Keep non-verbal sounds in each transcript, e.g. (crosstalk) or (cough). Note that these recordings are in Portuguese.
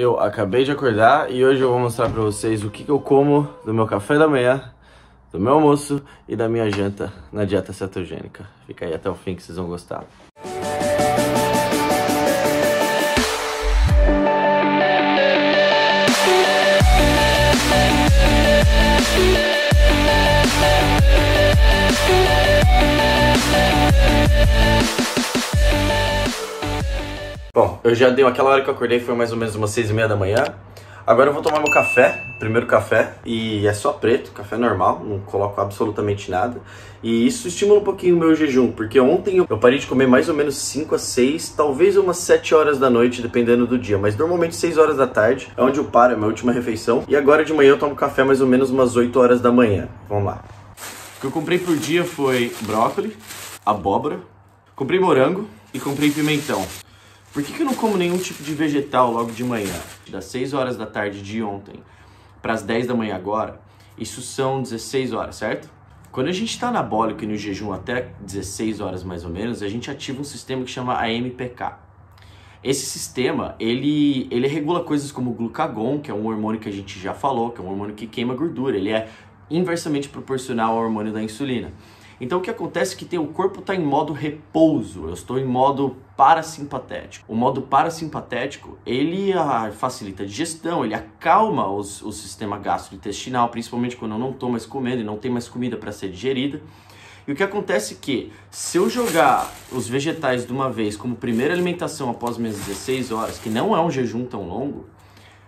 Eu acabei de acordar e hoje eu vou mostrar pra vocês o que, que eu como do meu café da manhã, do meu almoço e da minha janta na dieta cetogênica. Fica aí até o fim que vocês vão gostar. Bom, eu já dei aquela hora que eu acordei, foi mais ou menos umas seis e meia da manhã. Agora eu vou tomar meu café, primeiro café, e é só preto, café normal, não coloco absolutamente nada. E isso estimula um pouquinho o meu jejum, porque ontem eu parei de comer mais ou menos 5 a 6, talvez umas 7 horas da noite, dependendo do dia, mas normalmente 6 horas da tarde é onde eu paro, é a minha última refeição. E agora de manhã eu tomo café mais ou menos umas 8 horas da manhã. Vamos lá. O que eu comprei por dia foi brócolis, abóbora, comprei morango e comprei pimentão. Por que, que eu não como nenhum tipo de vegetal logo de manhã? Das 6 horas da tarde de ontem para as 10 da manhã agora, isso são 16 horas, certo? Quando a gente está anabólico e no jejum até 16 horas mais ou menos, a gente ativa um sistema que chama AMPK. Esse sistema, ele, ele regula coisas como o glucagon, que é um hormônio que a gente já falou, que é um hormônio que queima gordura. Ele é inversamente proporcional ao hormônio da insulina. Então o que acontece é que tem, o corpo está em modo repouso, eu estou em modo parasimpatético. O modo parasimpatético, ele ah, facilita a digestão, ele acalma os, o sistema gastrointestinal, principalmente quando eu não estou mais comendo e não tem mais comida para ser digerida. E o que acontece é que, se eu jogar os vegetais de uma vez como primeira alimentação após minhas 16 horas, que não é um jejum tão longo,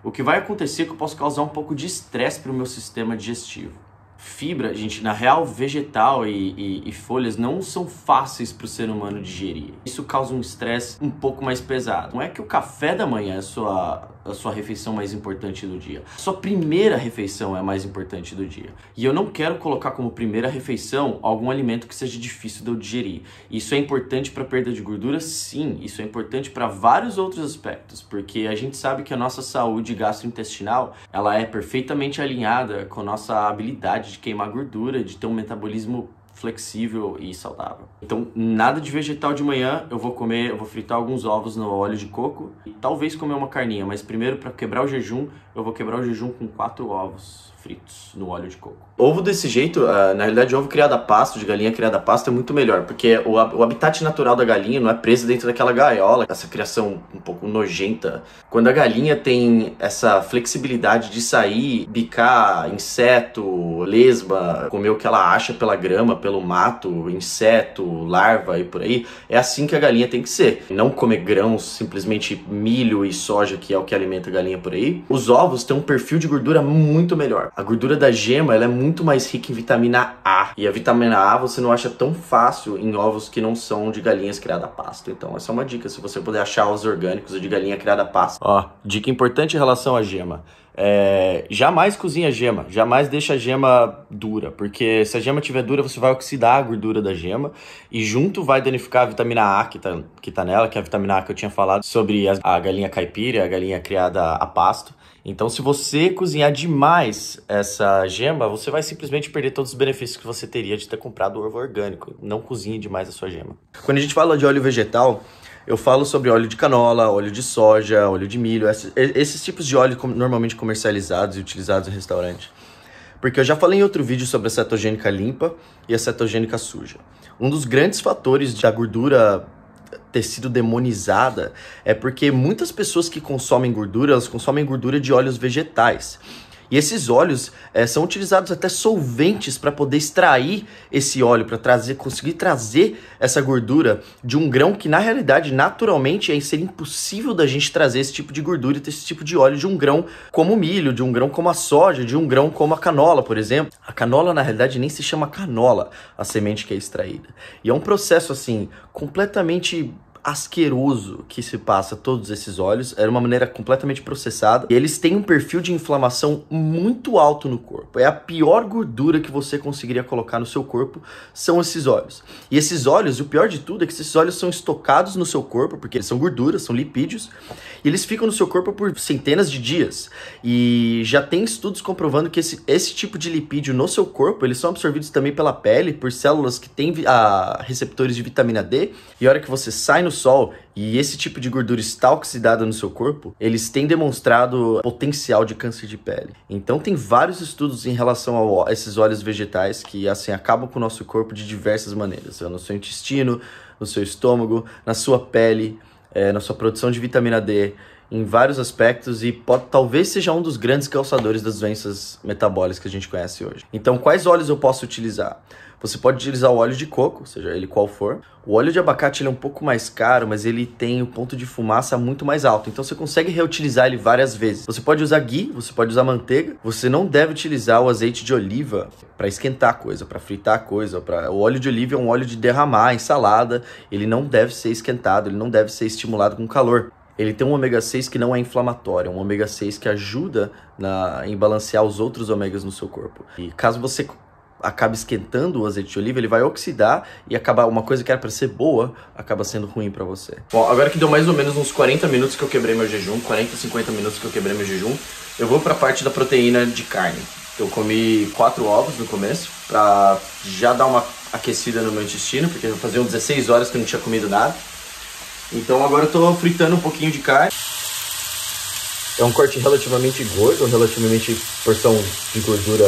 o que vai acontecer é que eu posso causar um pouco de estresse para o meu sistema digestivo fibra, gente, na real, vegetal e, e, e folhas não são fáceis para o ser humano digerir. Isso causa um estresse um pouco mais pesado. Não é que o café da manhã é sua, a sua refeição mais importante do dia. Sua primeira refeição é a mais importante do dia. E eu não quero colocar como primeira refeição algum alimento que seja difícil de eu digerir. Isso é importante para perda de gordura? Sim. Isso é importante para vários outros aspectos, porque a gente sabe que a nossa saúde gastrointestinal, ela é perfeitamente alinhada com a nossa habilidade de queimar gordura, de ter um metabolismo flexível e saudável. Então, nada de vegetal de manhã, eu vou comer, eu vou fritar alguns ovos no óleo de coco e talvez comer uma carninha, mas primeiro para quebrar o jejum, eu vou quebrar o jejum com quatro ovos fritos no óleo de coco. Ovo desse jeito, uh, na realidade, ovo criado a pasto, de galinha criada a pasto, é muito melhor, porque o, o habitat natural da galinha não é preso dentro daquela gaiola, essa criação um pouco nojenta. Quando a galinha tem essa flexibilidade de sair, bicar inseto, lesma, comer o que ela acha pela grama, pelo mato, inseto, larva e por aí, é assim que a galinha tem que ser. Não comer grãos, simplesmente milho e soja, que é o que alimenta a galinha por aí. Os ovos têm um perfil de gordura muito melhor. A gordura da gema ela é muito mais rica em vitamina A. E a vitamina A você não acha tão fácil em ovos que não são de galinhas criadas a pasto. Então essa é uma dica, se você puder achar ovos orgânicos de galinha criada a pasto. Ó, dica importante em relação à gema. É, jamais cozinha gema, jamais deixa a gema dura, porque se a gema estiver dura, você vai oxidar a gordura da gema e junto vai danificar a vitamina A que tá, que tá nela, que é a vitamina A que eu tinha falado sobre a, a galinha caipira, a galinha criada a pasto. Então, se você cozinhar demais essa gema, você vai simplesmente perder todos os benefícios que você teria de ter comprado o ovo orgânico. Não cozinhe demais a sua gema. Quando a gente fala de óleo vegetal, eu falo sobre óleo de canola, óleo de soja, óleo de milho, esses, esses tipos de óleo normalmente comercializados e utilizados em restaurante. Porque eu já falei em outro vídeo sobre a cetogênica limpa e a cetogênica suja. Um dos grandes fatores da gordura ter sido demonizada é porque muitas pessoas que consomem gordura, elas consomem gordura de óleos vegetais. E esses óleos é, são utilizados até solventes para poder extrair esse óleo, para trazer, conseguir trazer essa gordura de um grão que na realidade naturalmente é ser impossível da gente trazer esse tipo de gordura e ter esse tipo de óleo de um grão como o milho, de um grão como a soja, de um grão como a canola, por exemplo. A canola na realidade nem se chama canola, a semente que é extraída. E é um processo assim completamente asqueroso que se passa todos esses óleos, era uma maneira completamente processada. E eles têm um perfil de inflamação muito alto no corpo. É a pior gordura que você conseguiria colocar no seu corpo são esses óleos. E esses óleos, o pior de tudo é que esses óleos são estocados no seu corpo, porque eles são gorduras, são lipídios, e eles ficam no seu corpo por centenas de dias. E já tem estudos comprovando que esse, esse tipo de lipídio no seu corpo, eles são absorvidos também pela pele por células que têm a, receptores de vitamina D, e a hora que você sai no sol e esse tipo de gordura está oxidada no seu corpo, eles têm demonstrado potencial de câncer de pele. Então tem vários estudos em relação a esses óleos vegetais que assim acabam com o nosso corpo de diversas maneiras, no seu intestino, no seu estômago, na sua pele, é, na sua produção de vitamina D, em vários aspectos e pode, talvez seja um dos grandes causadores das doenças metabólicas que a gente conhece hoje. Então, quais óleos eu posso utilizar? Você pode utilizar o óleo de coco, seja ele qual for. O óleo de abacate ele é um pouco mais caro, mas ele tem o um ponto de fumaça muito mais alto. Então você consegue reutilizar ele várias vezes. Você pode usar ghee, você pode usar manteiga. Você não deve utilizar o azeite de oliva para esquentar a coisa, para fritar a coisa. Pra... O óleo de oliva é um óleo de derramar em salada. Ele não deve ser esquentado, ele não deve ser estimulado com calor ele tem um ômega 6 que não é inflamatório, é um ômega 6 que ajuda na, em balancear os outros ômegas no seu corpo. E caso você acabe esquentando o azeite de oliva, ele vai oxidar e acabar uma coisa que era para ser boa, acaba sendo ruim para você. Bom, agora que deu mais ou menos uns 40 minutos que eu quebrei meu jejum, 40, 50 minutos que eu quebrei meu jejum, eu vou para a parte da proteína de carne. Eu comi quatro ovos no começo para já dar uma aquecida no meu intestino, porque fazia 16 horas que eu não tinha comido nada. Então agora eu tô fritando um pouquinho de carne. É um corte relativamente gordo, relativamente porção de gordura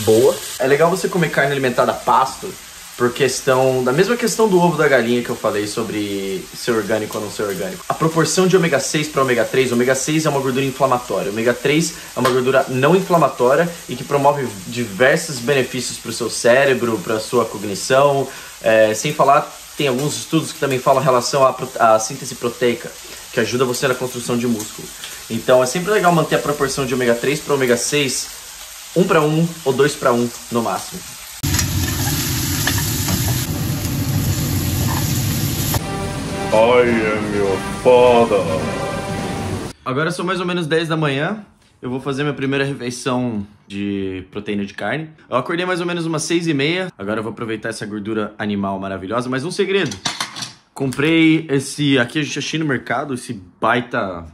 boa. É legal você comer carne alimentada a pasto, por questão da mesma questão do ovo da galinha que eu falei sobre ser orgânico ou não ser orgânico. A proporção de ômega 6 para ômega 3, ômega 6 é uma gordura inflamatória, ômega 3 é uma gordura não inflamatória e que promove diversos benefícios para o seu cérebro, para a sua cognição, é, sem falar tem alguns estudos que também falam em relação à, à síntese proteica, que ajuda você na construção de músculo. Então é sempre legal manter a proporção de ômega 3 para ômega 6, 1 para 1 ou 2 para 1 no máximo. Ai, é meu foda. Agora são mais ou menos 10 da manhã eu vou fazer minha primeira refeição de proteína de carne. Eu acordei mais ou menos umas seis e meia. Agora eu vou aproveitar essa gordura animal maravilhosa. Mas um segredo. Comprei esse... Aqui a gente achei no mercado, esse baita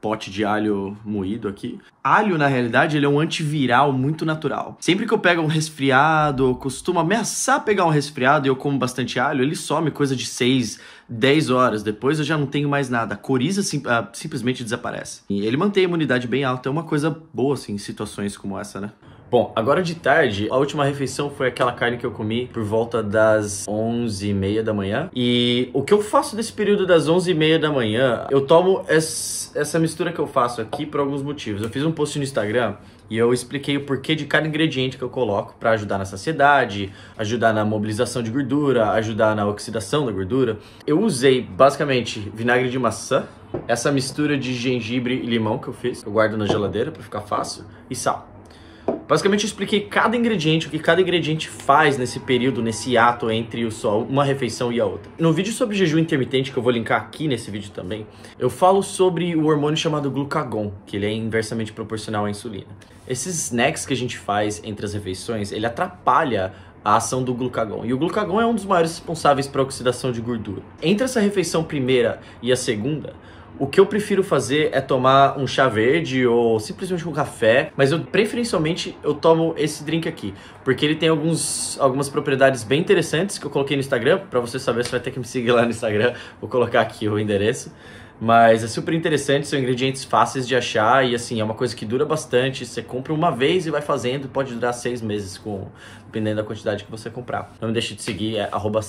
pote de alho moído aqui. Alho, na realidade, ele é um antiviral muito natural. Sempre que eu pego um resfriado, eu costumo ameaçar pegar um resfriado e eu como bastante alho, ele some coisa de 6, 10 horas. Depois eu já não tenho mais nada. A coriza sim, uh, simplesmente desaparece. E ele mantém a imunidade bem alta. É uma coisa boa, assim, em situações como essa, né? Bom, agora de tarde, a última refeição foi aquela carne que eu comi por volta das 11h30 da manhã. E o que eu faço nesse período das 11h30 da manhã, eu tomo essa mistura que eu faço aqui por alguns motivos. Eu fiz um post no Instagram e eu expliquei o porquê de cada ingrediente que eu coloco para ajudar na saciedade, ajudar na mobilização de gordura, ajudar na oxidação da gordura. Eu usei basicamente vinagre de maçã, essa mistura de gengibre e limão que eu fiz, que eu guardo na geladeira para ficar fácil, e sal. Basicamente eu expliquei cada ingrediente, o que cada ingrediente faz nesse período, nesse ato entre o só uma refeição e a outra. No vídeo sobre jejum intermitente, que eu vou linkar aqui nesse vídeo também, eu falo sobre o hormônio chamado glucagon, que ele é inversamente proporcional à insulina. Esses snacks que a gente faz entre as refeições, ele atrapalha a ação do glucagon. E o glucagon é um dos maiores responsáveis para a oxidação de gordura. Entre essa refeição primeira e a segunda, o que eu prefiro fazer é tomar um chá verde ou simplesmente um café, mas eu preferencialmente eu tomo esse drink aqui, porque ele tem alguns, algumas propriedades bem interessantes que eu coloquei no Instagram, para você saber você vai ter que me seguir lá no Instagram, vou colocar aqui o endereço. Mas é super interessante, são ingredientes fáceis de achar e assim, é uma coisa que dura bastante. Você compra uma vez e vai fazendo, pode durar seis meses, com, dependendo da quantidade que você comprar. Não deixe de seguir, é arroba.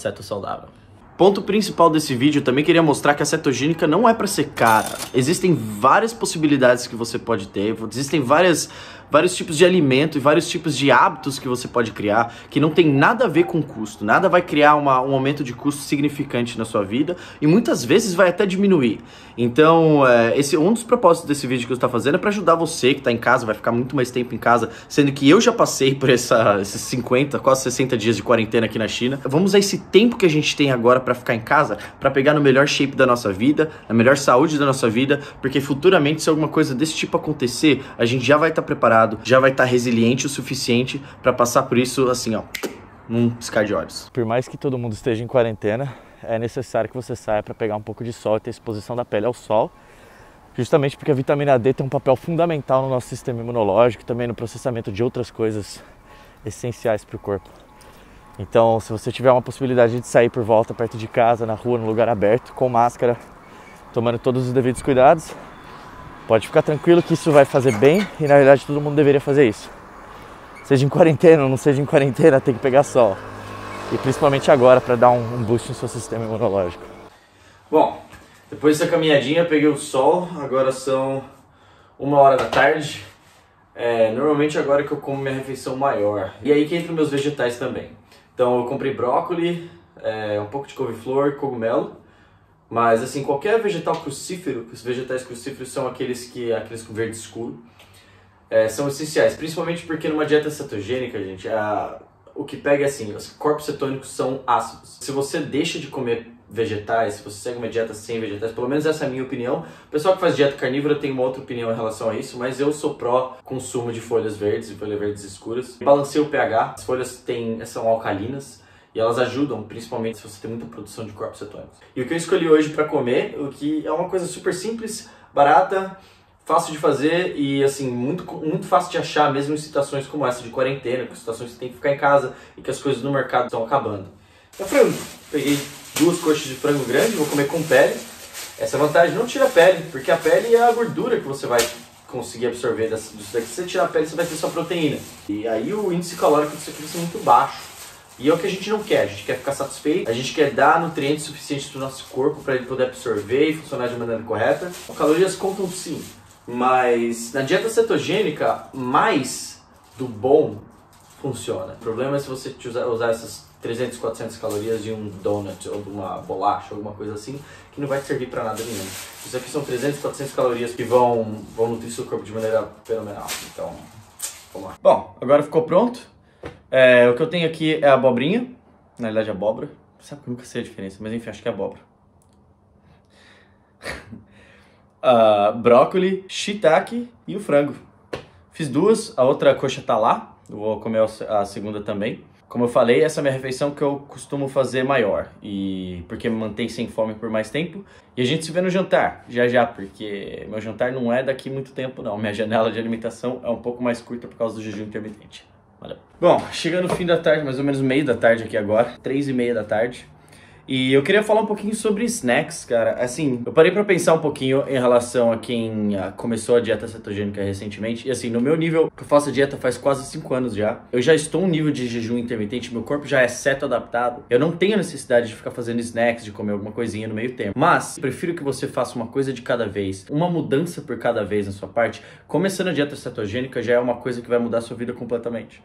Ponto principal desse vídeo, eu também queria mostrar que a cetogênica não é para ser cara. Existem várias possibilidades que você pode ter, existem várias vários tipos de alimento e vários tipos de hábitos que você pode criar que não tem nada a ver com custo. Nada vai criar uma, um aumento de custo significante na sua vida e muitas vezes vai até diminuir. Então, é, esse um dos propósitos desse vídeo que eu estou fazendo é para ajudar você que está em casa, vai ficar muito mais tempo em casa, sendo que eu já passei por essa, esses 50, quase 60 dias de quarentena aqui na China. Vamos usar esse tempo que a gente tem agora para ficar em casa, para pegar no melhor shape da nossa vida, na melhor saúde da nossa vida, porque futuramente se alguma coisa desse tipo acontecer, a gente já vai estar tá preparado preparado, já vai estar tá resiliente o suficiente para passar por isso assim, ó, num piscar de olhos. Por mais que todo mundo esteja em quarentena, é necessário que você saia para pegar um pouco de sol e ter exposição da pele ao sol, justamente porque a vitamina D tem um papel fundamental no nosso sistema imunológico também no processamento de outras coisas essenciais para o corpo. Então, se você tiver uma possibilidade de sair por volta perto de casa, na rua, no lugar aberto, com máscara, tomando todos os devidos cuidados, pode ficar tranquilo que isso vai fazer bem e na verdade todo mundo deveria fazer isso. Seja em quarentena ou não seja em quarentena, tem que pegar sol. E principalmente agora para dar um boost no seu sistema imunológico. Bom, depois dessa caminhadinha peguei o sol, agora são uma hora da tarde. É, normalmente agora que eu como minha refeição maior. E aí que entra meus vegetais também. Então eu comprei brócolis, é, um pouco de couve-flor, cogumelo. Mas assim, qualquer vegetal crucífero, os vegetais crucíferos são aqueles que aqueles com verde escuro, é, são essenciais, principalmente porque numa dieta cetogênica, gente, a, o que pega é assim, os corpos cetônicos são ácidos. Se você deixa de comer vegetais, se você segue uma dieta sem vegetais, pelo menos essa é a minha opinião. O pessoal que faz dieta carnívora tem uma outra opinião em relação a isso, mas eu sou pró consumo de folhas verdes e folhas verdes escuras. Balanceio o pH, as folhas têm, são alcalinas, e elas ajudam, principalmente se você tem muita produção de corpos cetônicos. E o que eu escolhi hoje para comer, o que é uma coisa super simples, barata, fácil de fazer e assim muito, muito fácil de achar mesmo em situações como essa de quarentena, com situações que você tem que ficar em casa e que as coisas no mercado estão acabando. É frango. Peguei duas coxas de frango grande, vou comer com pele. Essa vantagem não tira a pele, porque a pele é a gordura que você vai conseguir absorver disso daqui. Se você tirar a pele, você vai ter só proteína. E aí o índice calórico disso aqui vai ser muito baixo. E é o que a gente não quer, a gente quer ficar satisfeito, a gente quer dar nutrientes suficientes para o nosso corpo para ele poder absorver e funcionar de maneira correta. As calorias contam sim, mas na dieta cetogênica, mais do bom funciona. O problema é se você usar, usar essas 300, 400 calorias de um donut ou de uma bolacha, alguma coisa assim, que não vai servir para nada nenhum. Isso aqui são 300, 400 calorias que vão, vão nutrir seu corpo de maneira fenomenal. Então, vamos lá. Bom, agora ficou pronto. É, o que eu tenho aqui é abobrinha, na verdade abóbora. Sabe que nunca sei a diferença, mas enfim, acho que é abóbora. (laughs) uh, brócoli, shiitake e o frango. Fiz duas, a outra coxa tá lá, vou comer a segunda também. Como eu falei, essa é a minha refeição que eu costumo fazer maior, e porque me mantém sem fome por mais tempo. E a gente se vê no jantar, já já, porque meu jantar não é daqui muito tempo não. Minha (laughs) janela de alimentação é um pouco mais curta por causa do jejum intermitente. Valeu. Bom, chegando no fim da tarde, mais ou menos meio da tarde aqui agora, três e meia da tarde. E eu queria falar um pouquinho sobre snacks, cara. Assim, eu parei para pensar um pouquinho em relação a quem uh, começou a dieta cetogênica recentemente. E assim, no meu nível, que eu faço a dieta faz quase 5 anos já, eu já estou um nível de jejum intermitente, meu corpo já é ceto adaptado. Eu não tenho necessidade de ficar fazendo snacks, de comer alguma coisinha no meio tempo. Mas, prefiro que você faça uma coisa de cada vez, uma mudança por cada vez na sua parte. Começando a dieta cetogênica já é uma coisa que vai mudar a sua vida completamente.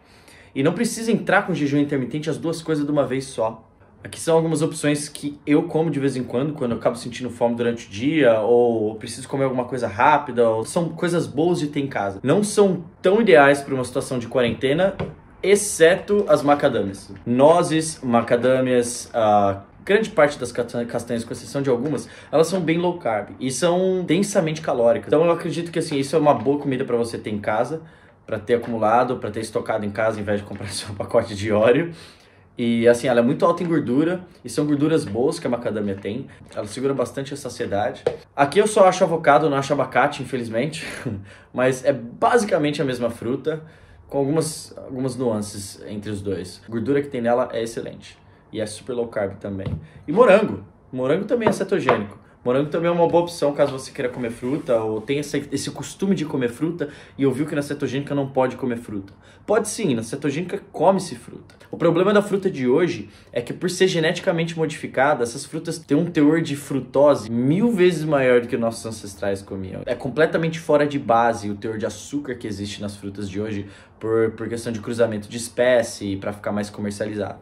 E não precisa entrar com jejum intermitente as duas coisas de uma vez só. Aqui são algumas opções que eu como de vez em quando, quando eu acabo sentindo fome durante o dia, ou preciso comer alguma coisa rápida, ou são coisas boas de ter em casa. Não são tão ideais para uma situação de quarentena, exceto as macadâmias. Nozes, macadâmias, uh, grande parte das castanhas, com exceção de algumas, elas são bem low carb e são densamente calóricas. Então eu acredito que assim, isso é uma boa comida para você ter em casa, para ter acumulado, para ter estocado em casa, em vez de comprar (laughs) seu pacote de óleo. E assim, ela é muito alta em gordura e são gorduras boas que a macadâmia tem. Ela segura bastante a saciedade. Aqui eu só acho avocado, não acho abacate, infelizmente. (laughs) Mas é basicamente a mesma fruta, com algumas, algumas nuances entre os dois. A gordura que tem nela é excelente. E é super low carb também. E morango. Morango também é cetogênico. Morango também é uma boa opção caso você queira comer fruta ou tenha esse, esse costume de comer fruta e ouviu que na cetogênica não pode comer fruta. Pode sim, na cetogênica come-se fruta. O problema da fruta de hoje é que por ser geneticamente modificada, essas frutas têm um teor de frutose mil vezes maior do que nossos ancestrais comiam. É completamente fora de base o teor de açúcar que existe nas frutas de hoje por, por questão de cruzamento de espécie e para ficar mais comercializado.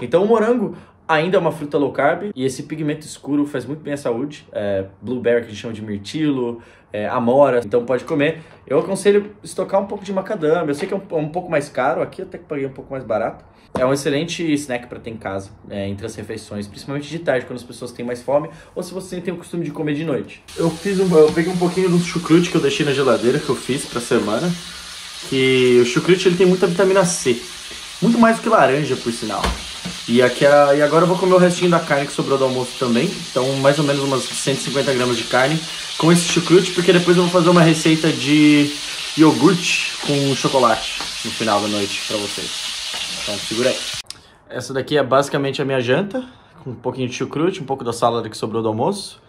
Então o morango Ainda é uma fruta low carb e esse pigmento escuro faz muito bem à saúde. É, blueberry, que a gente chama de mirtilo, é, amora, então pode comer. Eu aconselho estocar um pouco de macadâmia. Eu sei que é um, um pouco mais caro, aqui até que paguei um pouco mais barato. É um excelente snack para ter em casa, é, entre as refeições, principalmente de tarde, quando as pessoas têm mais fome, ou se você tem o costume de comer de noite. Eu fiz um, eu peguei um pouquinho do chucrute que eu deixei na geladeira, que eu fiz pra semana. Que o chucrute ele tem muita vitamina C, muito mais do que laranja, por sinal. E, aqui a, e agora eu vou comer o restinho da carne que sobrou do almoço também. Então, mais ou menos umas 150 gramas de carne com esse chucrute, porque depois eu vou fazer uma receita de iogurte com chocolate no final da noite para vocês. Então, segura aí. Essa daqui é basicamente a minha janta, com um pouquinho de chucrute, um pouco da salada que sobrou do almoço.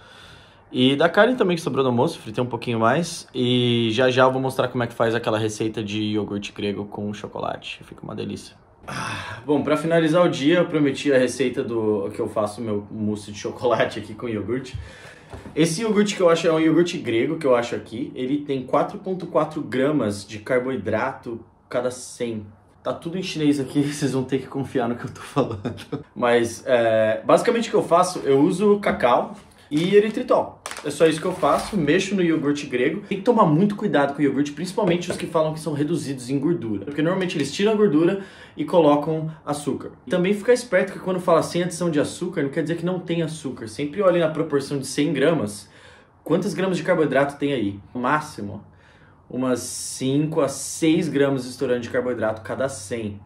E da carne também que sobrou do almoço, fritei um pouquinho mais. E já já eu vou mostrar como é que faz aquela receita de iogurte grego com chocolate. Fica uma delícia. Ah, bom, para finalizar o dia, eu prometi a receita do que eu faço meu mousse de chocolate aqui com iogurte. Esse iogurte que eu acho é um iogurte grego que eu acho aqui. Ele tem 4,4 gramas de carboidrato cada 100. Tá tudo em chinês aqui, (laughs) vocês vão ter que confiar no que eu tô falando. Mas, é, basicamente o que eu faço, eu uso cacau e eritritol. É só isso que eu faço, mexo no iogurte grego. Tem que tomar muito cuidado com o iogurte, principalmente os que falam que são reduzidos em gordura. Porque normalmente eles tiram a gordura e colocam açúcar. Também fica esperto que quando fala sem adição de açúcar, não quer dizer que não tem açúcar. Sempre olhe na proporção de 100 gramas. Quantas gramas de carboidrato tem aí? No máximo, umas 5 a 6 gramas estourando de carboidrato cada 100.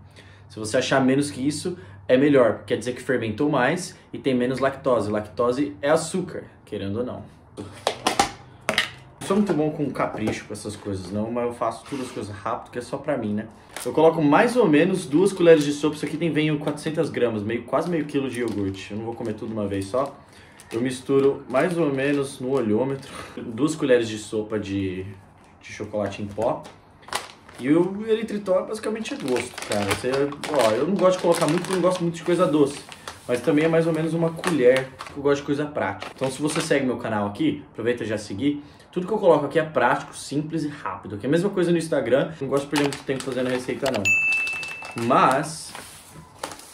Se você achar menos que isso, é melhor. Quer dizer que fermentou mais e tem menos lactose. Lactose é açúcar, querendo ou não. Não sou muito bom com capricho com essas coisas não, mas eu faço todas as coisas rápido, que é só pra mim, né? Eu coloco mais ou menos duas colheres de sopa, isso aqui tem vem 400 gramas, meio, quase meio quilo de iogurte. Eu não vou comer tudo uma vez só. Eu misturo mais ou menos no olhômetro (laughs) duas colheres de sopa de, de chocolate em pó. E o eritritol é basicamente gosto, cara. Você, ó, eu não gosto de colocar muito, porque eu não gosto muito de coisa doce. Mas também é mais ou menos uma colher, que eu gosto de coisa prática. Então se você segue meu canal aqui, aproveita já seguir. Tudo que eu coloco aqui é prático, simples e rápido. Que é a mesma coisa no Instagram. Não gosto de perder muito tempo fazendo receita não. Mas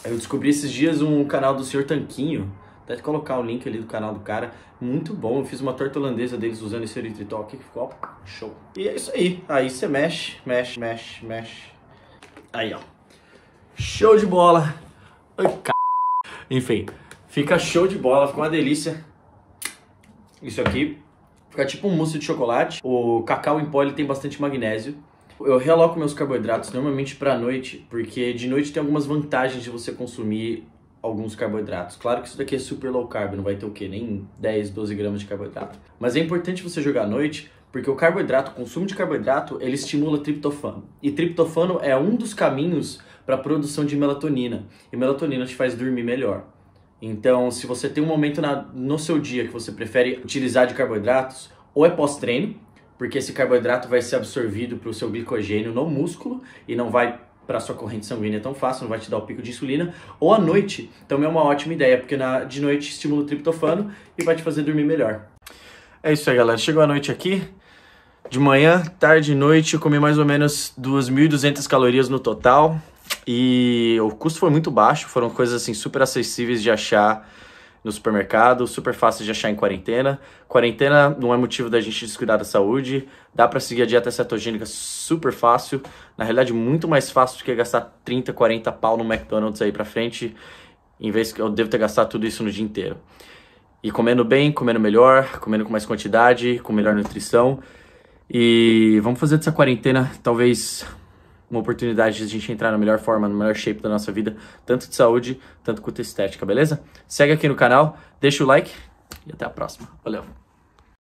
eu descobri esses dias um canal do Sr. Tanquinho. Até colocar o link ali do canal do cara. Muito bom. Eu fiz uma torta holandesa deles usando esse eritritol aqui que ficou show. E é isso aí. Aí você mexe, mexe, mexe, mexe. Aí, ó. Show de bola. Ai. Enfim, fica show de bola, fica uma delícia. Isso aqui fica tipo um mousse de chocolate. O cacau em pó ele tem bastante magnésio. Eu realoco meus carboidratos normalmente para noite, porque de noite tem algumas vantagens de você consumir alguns carboidratos. Claro que isso daqui é super low carb, não vai ter o quê? Nem 10, 12 gramas de carboidrato. Mas é importante você jogar à noite, porque o carboidrato, o consumo de carboidrato, ele estimula triptofano. E triptofano é um dos caminhos para a produção de melatonina. E melatonina te faz dormir melhor. Então, se você tem um momento na, no seu dia que você prefere utilizar de carboidratos, ou é pós-treino, porque esse carboidrato vai ser absorvido para o seu glicogênio no músculo e não vai para sua corrente sanguínea tão fácil, não vai te dar o pico de insulina, ou à noite, também é uma ótima ideia, porque na, de noite estimula o triptofano e vai te fazer dormir melhor. É isso aí, galera. Chegou a noite aqui. De manhã, tarde e noite, eu comi mais ou menos 2.200 calorias no total. E o custo foi muito baixo, foram coisas assim super acessíveis de achar no supermercado, super fácil de achar em quarentena. Quarentena não é motivo da gente descuidar da saúde, dá para seguir a dieta cetogênica super fácil, na realidade muito mais fácil do que gastar 30, 40 pau no McDonald's aí pra frente, em vez que eu devo ter gastado tudo isso no dia inteiro. E comendo bem, comendo melhor, comendo com mais quantidade, com melhor nutrição. E vamos fazer dessa quarentena talvez uma oportunidade de a gente entrar na melhor forma, no melhor shape da nossa vida, tanto de saúde, tanto quanto estética, beleza? Segue aqui no canal, deixa o like e até a próxima. Valeu!